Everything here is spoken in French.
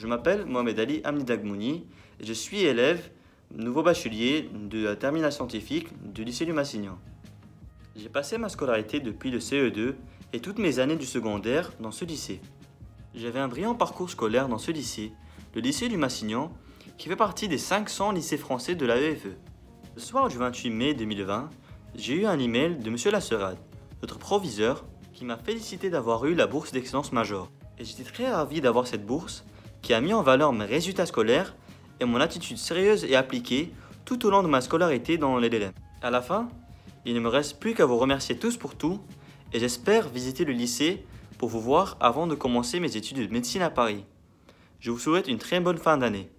Je m'appelle Mohamed Ali Amnidagmouni et je suis élève nouveau bachelier de la terminale scientifique du lycée du Massignan. J'ai passé ma scolarité depuis le CE2 et toutes mes années du secondaire dans ce lycée. J'avais un brillant parcours scolaire dans ce lycée, le lycée du Massignan, qui fait partie des 500 lycées français de l'AEFE. Le soir du 28 mai 2020, j'ai eu un email de M. Lasserade, notre proviseur, qui m'a félicité d'avoir eu la bourse d'excellence major. Et j'étais très ravi d'avoir cette bourse qui a mis en valeur mes résultats scolaires et mon attitude sérieuse et appliquée tout au long de ma scolarité dans l'LLM. À la fin, il ne me reste plus qu'à vous remercier tous pour tout et j'espère visiter le lycée pour vous voir avant de commencer mes études de médecine à Paris. Je vous souhaite une très bonne fin d'année.